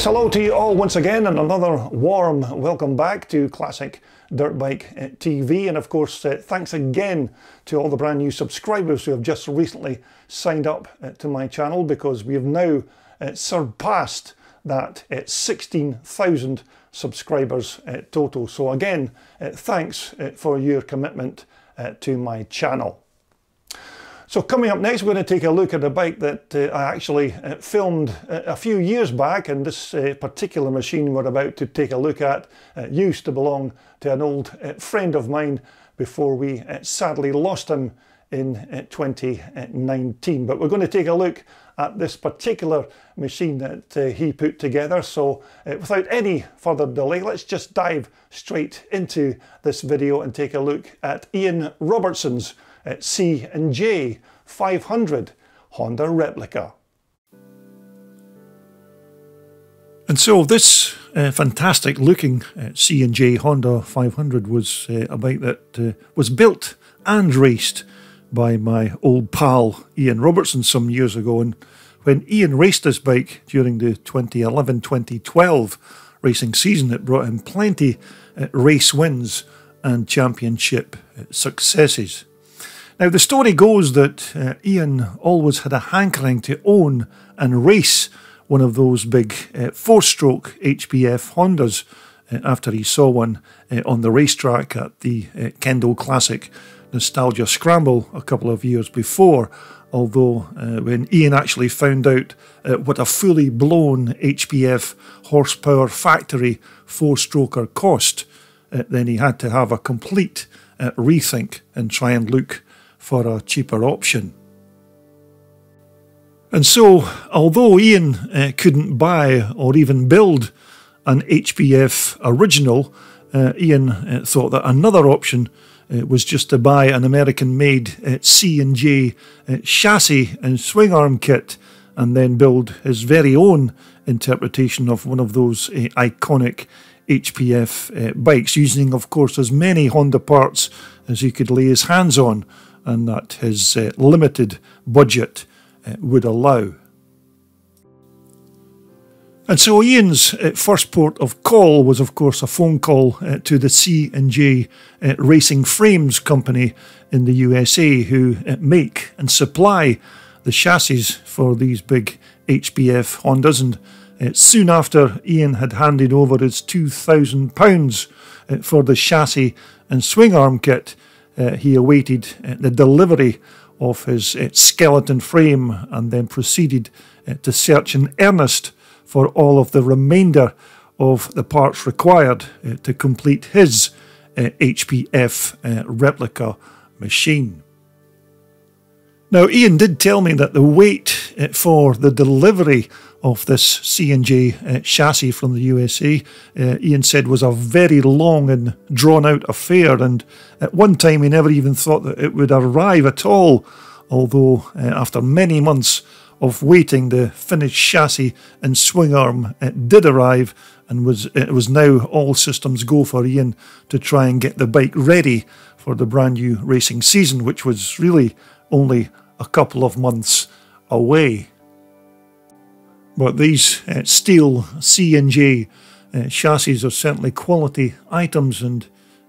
Yes, hello to you all once again, and another warm welcome back to Classic Dirt Bike uh, TV. And of course, uh, thanks again to all the brand new subscribers who have just recently signed up uh, to my channel because we have now uh, surpassed that uh, 16,000 subscribers total. So, again, thanks for your commitment to my channel. So coming up next, we're going to take a look at a bike that uh, I actually uh, filmed uh, a few years back, and this uh, particular machine we're about to take a look at uh, used to belong to an old uh, friend of mine before we sadly lost him in 2019. But we're going to take a look at this particular machine that he put together. So without any further delay, let's just dive straight into this video and take a look at Ian Robertson's C and J 500 Honda replica. And so this uh, fantastic looking uh, C&J Honda 500 was uh, a bike that uh, was built and raced by my old pal Ian Robertson some years ago. And when Ian raced this bike during the 2011-2012 racing season, it brought him plenty uh, race wins and championship uh, successes. Now, the story goes that uh, Ian always had a hankering to own and race one of those big uh, four stroke HPF Hondas uh, after he saw one uh, on the racetrack at the uh, Kendal Classic Nostalgia Scramble a couple of years before. Although, uh, when Ian actually found out what a fully blown HPF horsepower factory four stroker cost, then he had to have a complete rethink and try and look for a cheaper option. And so, although Ian uh, couldn't buy or even build an HPF original, uh, Ian uh, thought that another option was just to buy an American-made C&J chassis and swing arm kit and then build his very own interpretation of one of those iconic HPF bikes, using, of course, as many Honda parts as he could lay his hands on and that his uh, limited budget uh, would allow. And so Ian's uh, first port of call was, of course, a phone call uh, to the C and J uh, Racing Frames company in the USA, who uh, make and supply the chassis for these big HPF Hondas. And soon after Ian had handed over his two thousand pounds uh, for the chassis and swing arm kit, uh, he awaited uh, the delivery of his uh, skeleton frame and then proceeded to search in earnest for all of the remainder of the parts required to complete his HPF replica machine. Now, Ian did tell me that the wait for the delivery of this C&J uh, chassis from the USA, uh, Ian said was a very long and drawn out affair and at one time he never even thought that it would arrive at all, although uh, after many months of waiting the finished chassis and swing arm uh, did arrive and was it was now all systems go for Ian to try and get the bike ready for the brand new racing season which was really only a couple of months away. But these uh, steel C&J uh, chassis are certainly quality items and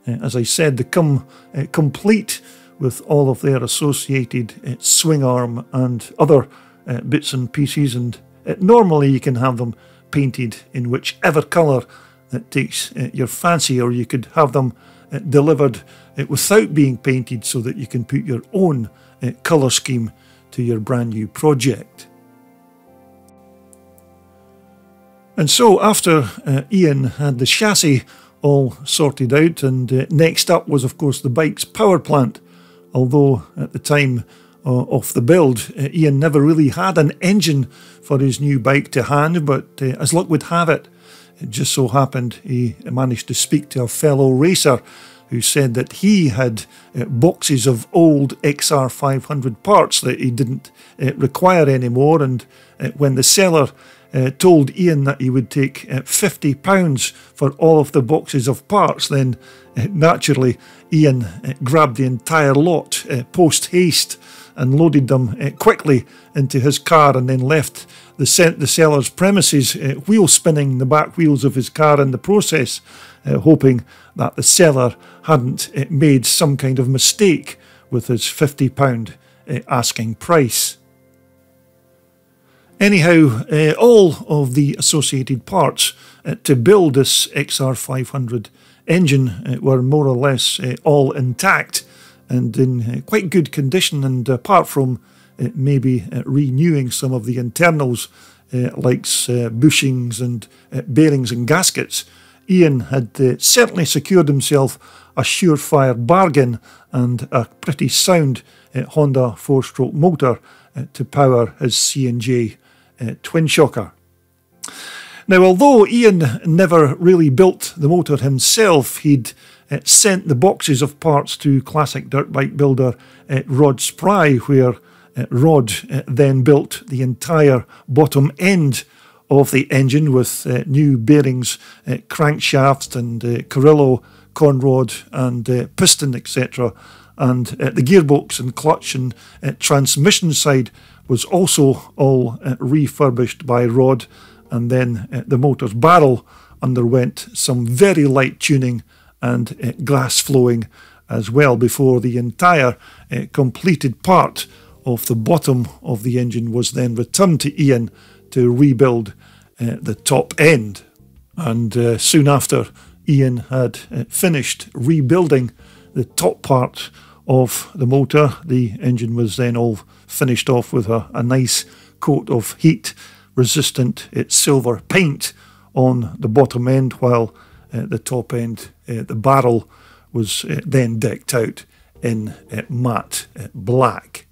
uh, as I said they come uh, complete with all of their associated uh, swing arm and other uh, bits and pieces and normally you can have them painted in whichever colour that takes your fancy or you could have them delivered without being painted so that you can put your own colour scheme to your brand new project. And so after uh, Ian had the chassis all sorted out, and uh, next up was, of course, the bike's power plant. Although at the time uh, of the build, uh, Ian never really had an engine for his new bike to hand, but uh, as luck would have it, it just so happened he managed to speak to a fellow racer who said that he had uh, boxes of old XR500 parts that he didn't uh, require anymore. And uh, when the seller uh, told Ian that he would take uh, £50 for all of the boxes of parts, then uh, naturally Ian uh, grabbed the entire lot uh, post haste and loaded them uh, quickly into his car and then left the, the seller's premises, wheel spinning the back wheels of his car in the process, hoping that the seller hadn't made some kind of mistake with his £50 uh, asking price. Anyhow, uh, all of the associated parts uh, to build this XR500 engine uh, were more or less uh, all intact and in uh, quite good condition. And apart from maybe renewing some of the internals, like bushings and bearings and gaskets, Ian had certainly secured himself a surefire bargain and a pretty sound Honda four-stroke motor to power his C&J uh, twin shocker. Now, although Ian never really built the motor himself, he'd uh, sent the boxes of parts to classic dirt bike builder uh, Rod Spry, where uh, Rod uh, then built the entire bottom end of the engine with uh, new bearings, uh, crankshafts, and uh, Carrillo conrod and piston, etc. And the gearbox and clutch and transmission side was also all uh, refurbished by Rod, and then uh, the motor's barrel underwent some very light tuning and uh, gas flowing as well before the entire uh, completed part of the bottom of the engine was then returned to Ian to rebuild uh, the top end. And uh, soon after, Ian had finished rebuilding the top part of the motor. The engine was then all finished off with a, a nice coat of heat resistant it's silver paint on the bottom end, while uh, the top end, uh, the barrel, was uh, then decked out in uh, matte uh, black.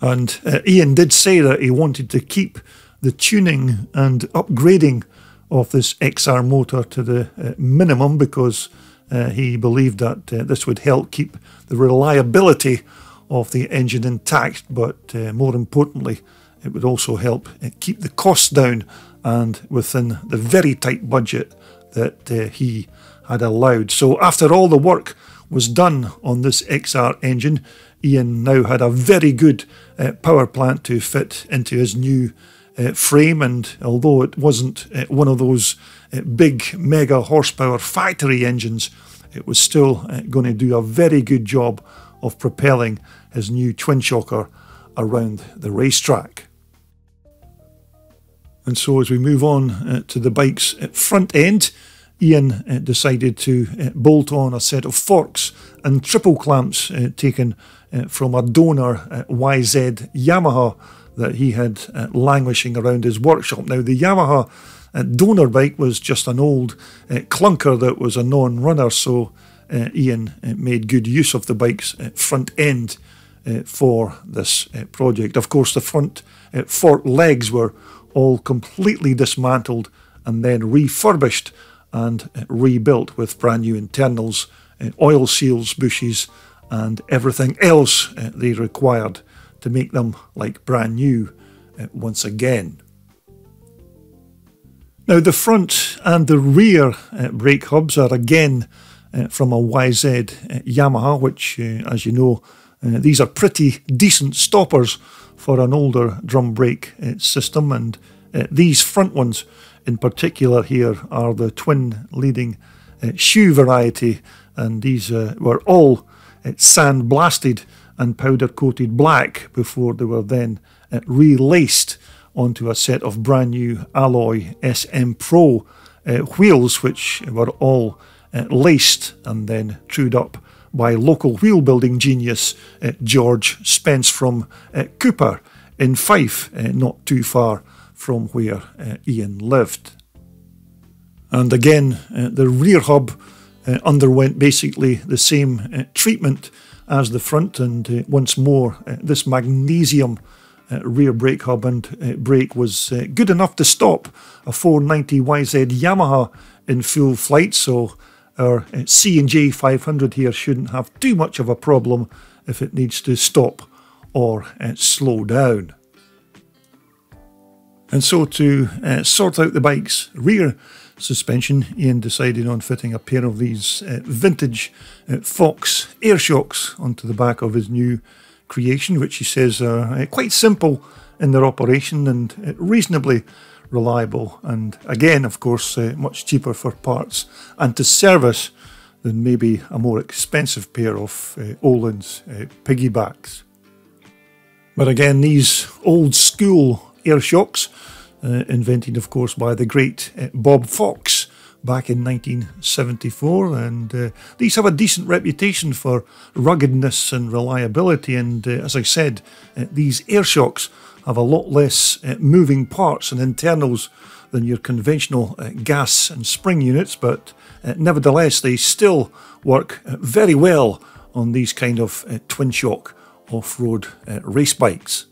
And uh, Ian did say that he wanted to keep the tuning and upgrading of this XR motor to the minimum because uh, he believed that uh, this would help keep the reliability of the engine intact, but uh, more importantly, it would also help uh, keep the costs down and within the very tight budget that uh, he had allowed. So, after all the work was done on this XR engine, Ian now had a very good power plant to fit into his new frame, and although it wasn't uh, one of those uh, big mega horsepower factory engines, it was still uh, going to do a very good job of propelling his new twin shocker around the racetrack. And so, as we move on uh, to the bike's uh, front end, Ian uh, decided to uh, bolt on a set of forks and triple clamps uh, taken uh, from a donor YZ Yamaha that he had uh, languishing around his workshop. Now, the Yamaha uh, donor bike was just an old uh, clunker that was a non runner, so Ian made good use of the bike's front end uh, for this uh, project. Of course, the front uh, fork legs were all completely dismantled and then refurbished and rebuilt with brand new internals, oil seals, bushes, and everything else they required to make them like brand new once again. Now, the front and the rear uh, brake hubs are again uh, from a YZ uh, Yamaha, which, as you know, uh, these are pretty decent stoppers for an older drum brake uh, system, and uh, these front ones in particular here are the twin leading uh, shoe variety, and these uh, were all uh, sand blasted and powder coated black before they were then relaced onto a set of brand new alloy SM Pro wheels, which were all laced and then trued up by local wheel building genius uh, George Spence from uh, Cupar in Fife, uh, not too far from where uh, Ian lived. And again, uh, the rear hub uh, underwent basically the same treatment as the front, and once more, this magnesium rear brake hub and brake was good enough to stop a 490 YZ Yamaha in full flight. So our uh, C&J 500 here shouldn't have too much of a problem if it needs to stop or uh, slow down. And so to uh, sort out the bike's rear suspension, Ian decided on fitting a pair of these uh, vintage uh, Fox air shocks onto the back of his new creation, which he says are uh, quite simple in their operation and uh, reasonably reliable. And again, of course, uh, much cheaper for parts and to service than maybe a more expensive pair of uh, piggybacks. But again, these old school air shocks, uh, invented, of course, by the great uh, Bob Fox back in 1974. And uh, these have a decent reputation for ruggedness and reliability. And uh, as I said, uh, these air shocks have a lot less uh, moving parts and internals than your conventional uh, gas and spring units, but nevertheless, they still work very well on these kind of twin shock off road race bikes.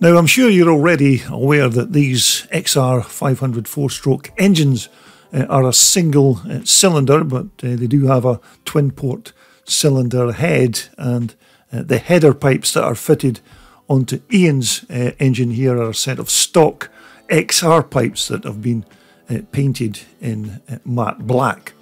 Now, I'm sure you're already aware that these XR 500 four stroke engines uh, are a single uh, cylinder, but uh, they do have a twin port cylinder head, and uh, the header pipes that are fitted onto Ian's uh, engine here are a set of stock XR pipes that have been uh, painted in matte black.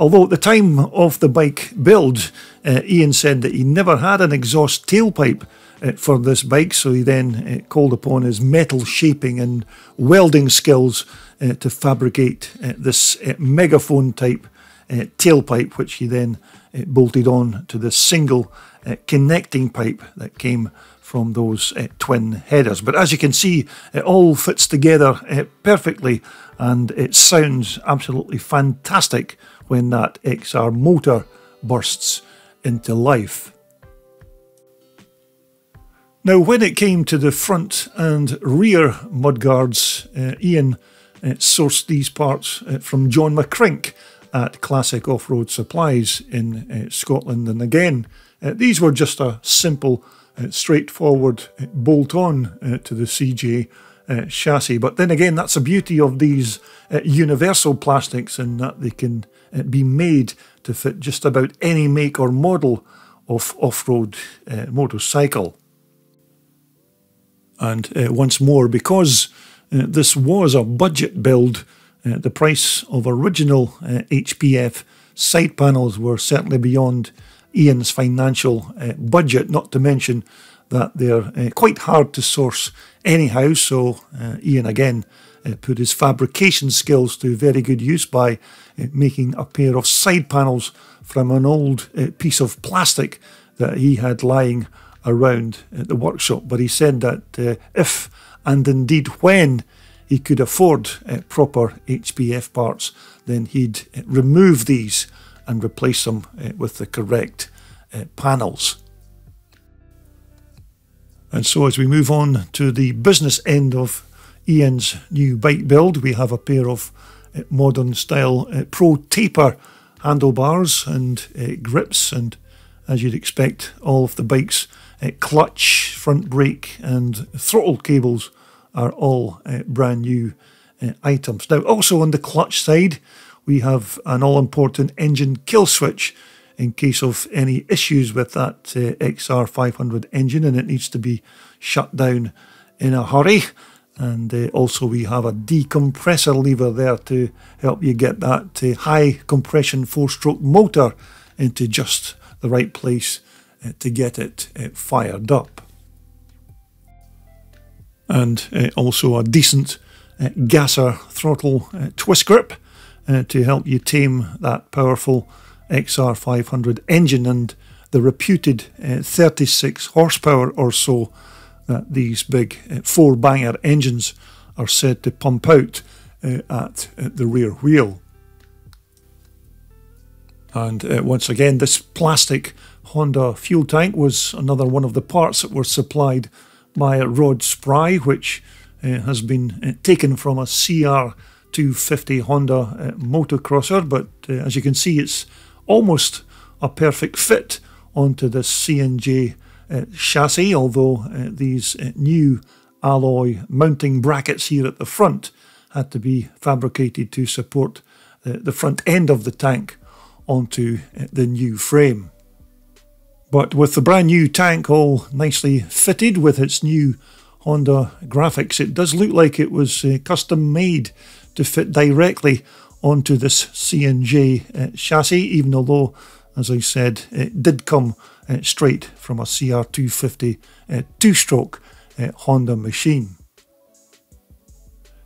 Although at the time of the bike build, Ian said that he never had an exhaust tailpipe uh, for this bike, so he then uh, called upon his metal shaping and welding skills uh, to fabricate this megaphone type tailpipe, which he then bolted on to the single connecting pipe that came from those uh, twin headers. But as you can see, it all fits together uh, perfectly and it sounds absolutely fantastic when that XR motor bursts into life. Now, when it came to the front and rear mudguards, uh, Ian uh, sourced these parts uh, from John McCrink at Classic Off Road Supplies in uh, Scotland. And again, uh, these were just a simple, uh, straightforward bolt on to the CJ chassis. But then again, that's the beauty of these universal plastics in that they can be made to fit just about any make or model of off road motorcycle. And uh, once more, because uh, this was a budget build, uh, the price of original HPF uh, side panels were certainly beyond Ian's financial uh, budget, not to mention that they're uh, quite hard to source anyhow. So Ian again put his fabrication skills to very good use by making a pair of side panels from an old piece of plastic that he had lying around at the workshop, but he said that uh, if and indeed when he could afford uh, proper HPF parts, then he'd uh, remove these and replace them uh, with the correct uh, panels. And so, as we move on to the business end of Ian's new bike build, we have a pair of uh, modern style Pro Taper handlebars and grips, and as you'd expect, all of the bike's uh, clutch, front brake, and throttle cables are all uh, brand new uh, items. Now, also on the clutch side, we have an all important engine kill switch in case of any issues with that XR500 engine and it needs to be shut down in a hurry. And uh, also, we have a decompressor lever there to help you get that uh, high compression four stroke motor into just the right place uh, to get it uh, fired up. And uh, also a decent gasser throttle twist grip to help you tame that powerful XR500 engine and the reputed 36 horsepower or so that these big four banger engines are said to pump out uh, at, at, the rear wheel. And uh, once again, this plastic Honda fuel tank was another one of the parts that were supplied by Rod Spry, which uh, has been uh, taken from a CR250 Honda uh, motocrosser. But uh, as you can see, it's almost a perfect fit onto the C&J uh, chassis, although uh, these new alloy mounting brackets here at the front had to be fabricated to support the front end of the tank onto the new frame. But with the brand new tank all nicely fitted with its new Honda graphics, it does look like it was uh, custom made to fit directly onto this C&J uh, chassis, even although as I said, it did come uh, straight from a CR250 uh, two stroke uh, Honda machine.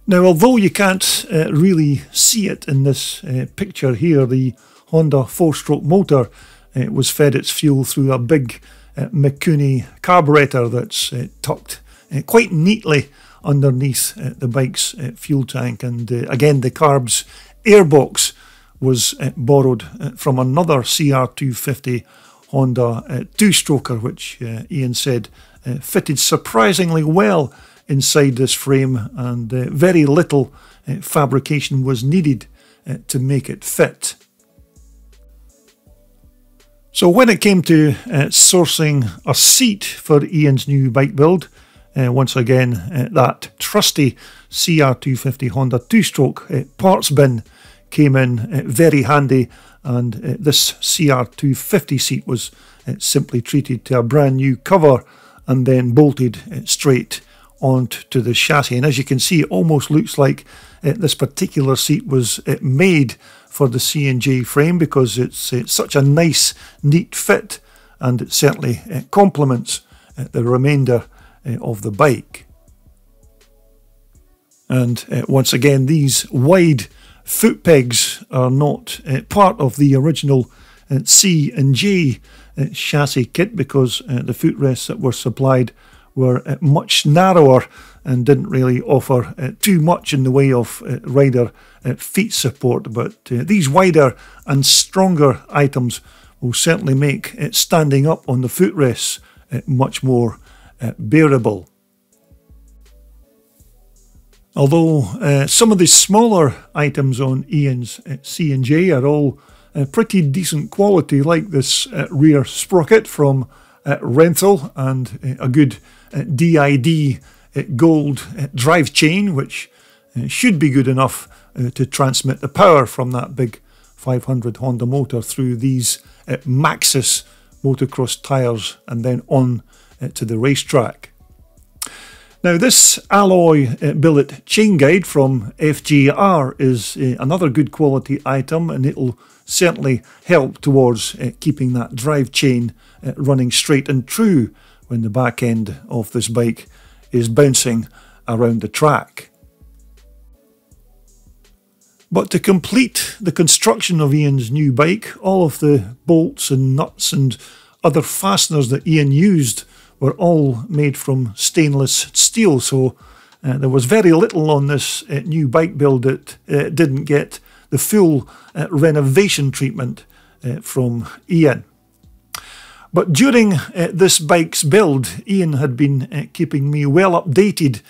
Now, although you can't uh, really see it in this uh, picture here, the Honda four stroke motor uh, was fed its fuel through a big Mikuni carburetor that's tucked quite neatly underneath the bike's fuel tank. And again, the carbs airbox was borrowed from another CR250 Honda uh, two-stroker, which uh, Ian said uh, fitted surprisingly well inside this frame, and very little fabrication was needed to make it fit. So when it came to uh, sourcing a seat for Ian's new bike build, uh, once again uh, that trusty CR250 Honda two-stroke parts bin came in very handy and uh, this CR250 seat was uh, simply treated to a brand new cover and then bolted uh, straight onto the chassis. And as you can see, it almost looks like uh, this particular seat was uh, made for the C&J frame because it's, it's, such a nice, neat fit and it certainly uh, complements the remainder of the bike. And once again, these wide foot pegs are not uh, part of the original uh, C and J uh, chassis kit because uh, the footrests that were supplied were uh, much narrower and didn't really offer uh, too much in the way of rider feet support. But these wider and stronger items will certainly make standing up on the footrests much more bearable. Although uh, some of the smaller items on Ian's uh, C&J are all uh, pretty decent quality, like this uh, rear sprocket from uh, Renthal and uh, a good DID gold drive chain, which should be good enough to transmit the power from that big 500 Honda motor through these Maxxis motocross tyres and then on to the racetrack. Now, this alloy uh, billet chain guide from FGR is uh, another good quality item and it'll certainly help towards uh, keeping that drive chain running straight and true when the back end of this bike is bouncing around the track. But to complete the construction of Ian's new bike, all of the bolts and nuts and other fasteners that Ian used were all made from stainless steel. So uh, there was very little on this uh, new bike build that uh, didn't get the full uh, renovation treatment uh, from Ian. But during uh, this bike's build, Ian had been keeping me well updated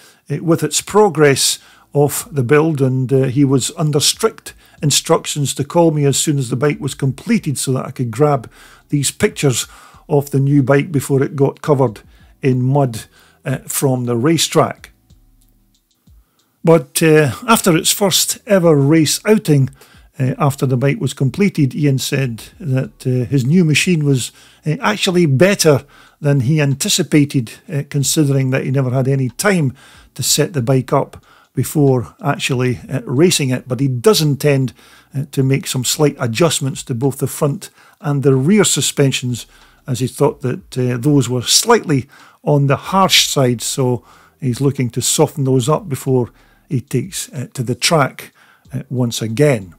with its progress of the build, and he was under strict instructions to call me as soon as the bike was completed so that I could grab these pictures of the new bike before it got covered in mud uh, from the racetrack. But uh, after its first ever race outing, uh, after the bike was completed, Ian said that uh, his new machine was uh, actually better than he anticipated, uh, considering that he never had any time to set the bike up before actually racing it. But he does intend to make some slight adjustments to both the front and the rear suspensions as he thought that uh, those were slightly on the harsh side, so he's looking to soften those up before he takes uh, to the track uh, once again.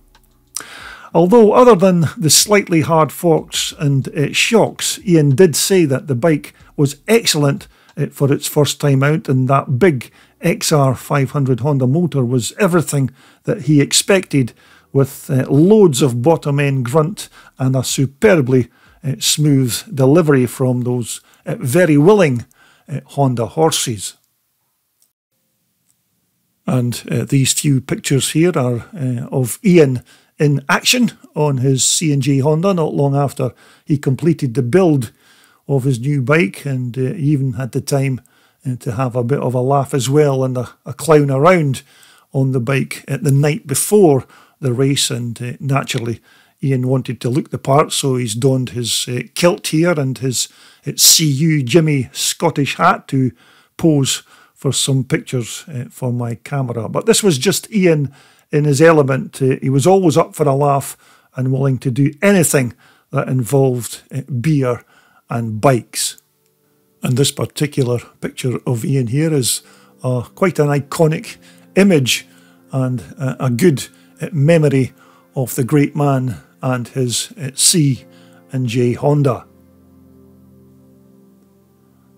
Although, other than the slightly hard forks and uh, shocks, Ian did say that the bike was excellent uh, for its first time out, and that big XR500 Honda motor was everything that he expected, with uh, loads of bottom end grunt and a superbly smooth delivery from those uh, very willing uh, Honda horses. And these few pictures here are of Ian in action on his C&J Honda not long after he completed the build of his new bike and uh, even had the time uh, to have a bit of a laugh as well and a, a clown around on the bike at the night before the race and uh, naturally Ian wanted to look the part, so he's donned his uh, kilt here and his uh, See You Jimmy Scottish hat to pose for some pictures uh, for my camera. But this was just Ian in his element. Uh, he was always up for a laugh and willing to do anything that involved uh, beer and bikes. And this particular picture of Ian here is quite an iconic image and a good memory of the great man and his uh, C and J Honda.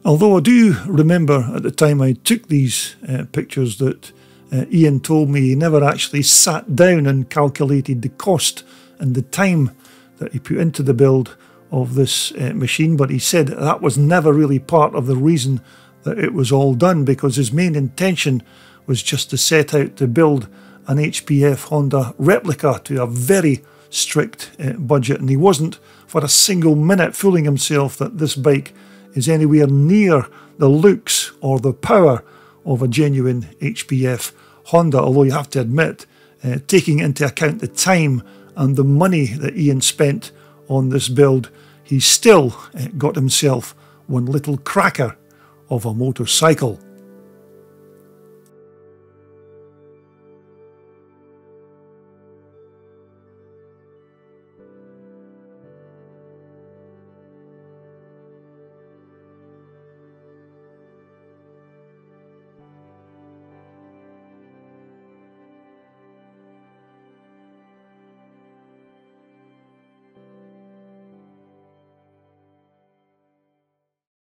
Although I do remember at the time I took these uh, pictures that uh, Ian told me he never actually sat down and calculated the cost and the time that he put into the build of this uh, machine, but he said that was never really part of the reason that it was all done because his main intention was just to set out to build an HPF Honda replica to a very strict uh, budget, and he wasn't for a single minute fooling himself that this bike is anywhere near the looks or the power of a genuine HPF Honda, although you have to admit, uh, taking into account the time and the money that Ian spent on this build, he still uh, got himself one little cracker of a motorcycle.